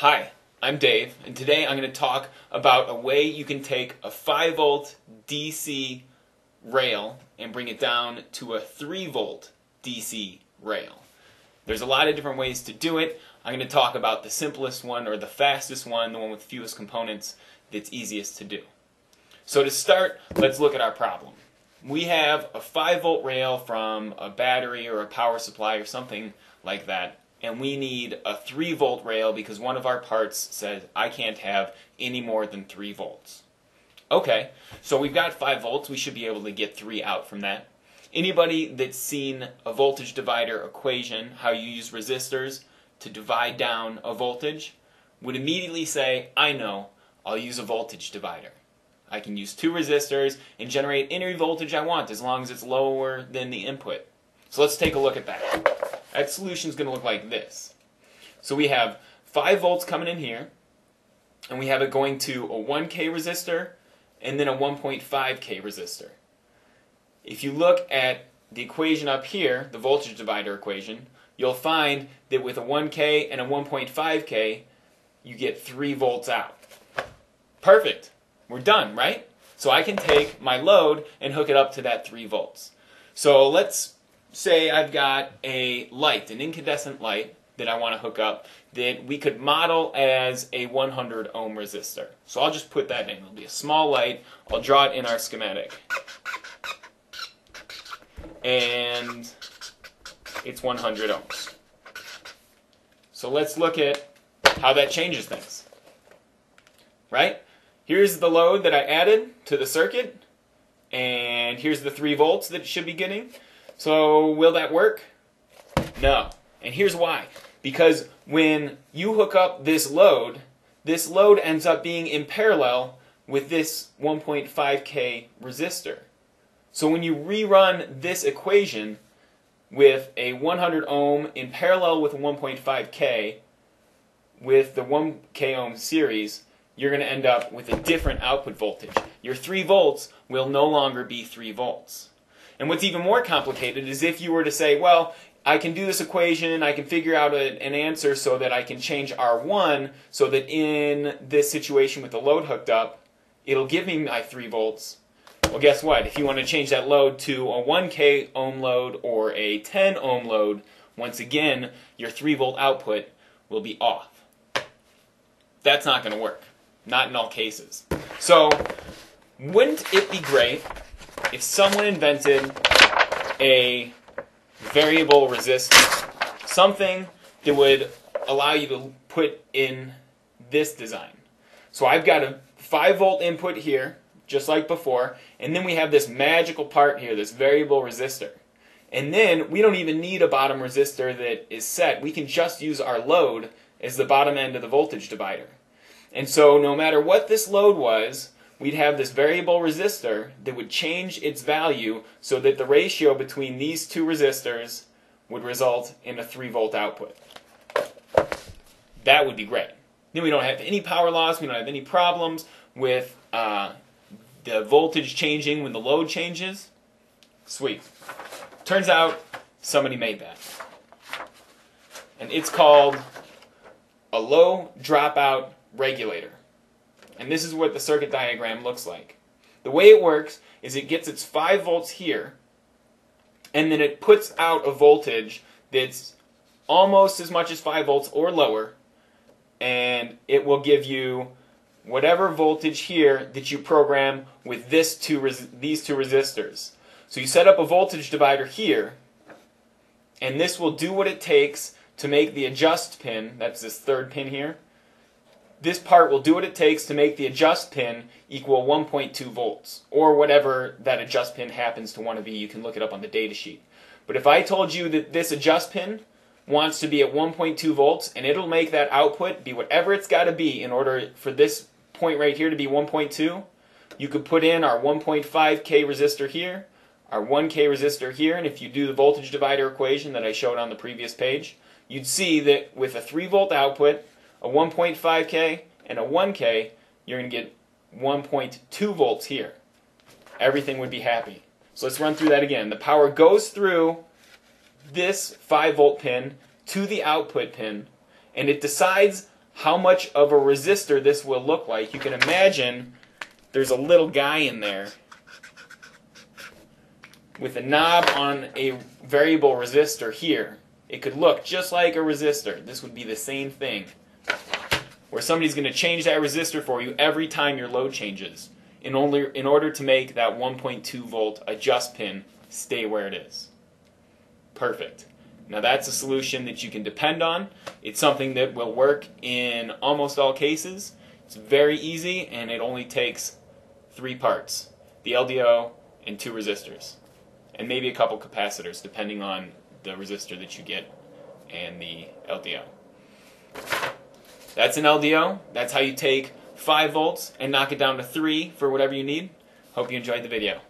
Hi, I'm Dave, and today I'm going to talk about a way you can take a 5 volt DC rail and bring it down to a 3 volt DC rail. There's a lot of different ways to do it. I'm going to talk about the simplest one or the fastest one, the one with fewest components that's easiest to do. So to start, let's look at our problem. We have a 5 volt rail from a battery or a power supply or something like that and we need a 3 volt rail because one of our parts says I can't have any more than 3 volts. Okay, so we've got 5 volts, we should be able to get 3 out from that. Anybody that's seen a voltage divider equation, how you use resistors to divide down a voltage, would immediately say, I know, I'll use a voltage divider. I can use two resistors and generate any voltage I want as long as it's lower than the input. So let's take a look at that that solution is going to look like this. So we have 5 volts coming in here, and we have it going to a 1K resistor and then a 1.5K resistor. If you look at the equation up here, the voltage divider equation, you'll find that with a 1K and a 1.5K, you get 3 volts out. Perfect. We're done, right? So I can take my load and hook it up to that 3 volts. So let's say I've got a light, an incandescent light that I want to hook up that we could model as a 100 ohm resistor. So I'll just put that in. It'll be a small light. I'll draw it in our schematic. And it's 100 ohms. So let's look at how that changes things. Right? Here's the load that I added to the circuit. And here's the 3 volts that it should be getting. So will that work? No. And here's why. Because when you hook up this load, this load ends up being in parallel with this 1.5k resistor. So when you rerun this equation with a 100 ohm in parallel with 1.5k with the 1k ohm series, you're going to end up with a different output voltage. Your 3 volts will no longer be 3 volts. And what's even more complicated is if you were to say, well, I can do this equation, I can figure out a, an answer so that I can change R1 so that in this situation with the load hooked up, it'll give me my 3 volts. Well, guess what? If you want to change that load to a 1K ohm load or a 10 ohm load, once again, your 3 volt output will be off. That's not going to work. Not in all cases. So, wouldn't it be great if someone invented a variable resistor, something that would allow you to put in this design. So I've got a 5 volt input here, just like before, and then we have this magical part here, this variable resistor. And then we don't even need a bottom resistor that is set. We can just use our load as the bottom end of the voltage divider. And so no matter what this load was, we'd have this variable resistor that would change its value so that the ratio between these two resistors would result in a 3 volt output. That would be great. Then we don't have any power loss, we don't have any problems with uh, the voltage changing when the load changes. Sweet. Turns out somebody made that. And it's called a low dropout regulator. And this is what the circuit diagram looks like. The way it works is it gets its 5 volts here, and then it puts out a voltage that's almost as much as 5 volts or lower, and it will give you whatever voltage here that you program with this two these two resistors. So you set up a voltage divider here, and this will do what it takes to make the adjust pin, that's this third pin here, this part will do what it takes to make the adjust pin equal 1.2 volts, or whatever that adjust pin happens to want to be. You can look it up on the data sheet. But if I told you that this adjust pin wants to be at 1.2 volts, and it'll make that output be whatever it's got to be in order for this point right here to be 1.2, you could put in our 1.5K resistor here, our 1K resistor here, and if you do the voltage divider equation that I showed on the previous page, you'd see that with a 3 volt output, a 1.5K, and a 1K, you're going to get 1.2 volts here. Everything would be happy. So let's run through that again. The power goes through this 5 volt pin to the output pin, and it decides how much of a resistor this will look like, you can imagine there's a little guy in there with a knob on a variable resistor here. It could look just like a resistor. This would be the same thing. Where somebody's going to change that resistor for you every time your load changes in, only, in order to make that 1.2 volt adjust pin stay where it is. Perfect. Now that's a solution that you can depend on. It's something that will work in almost all cases. It's very easy and it only takes three parts. The LDO and two resistors. And maybe a couple capacitors depending on the resistor that you get and the LDO. That's an LDO. That's how you take 5 volts and knock it down to 3 for whatever you need. Hope you enjoyed the video.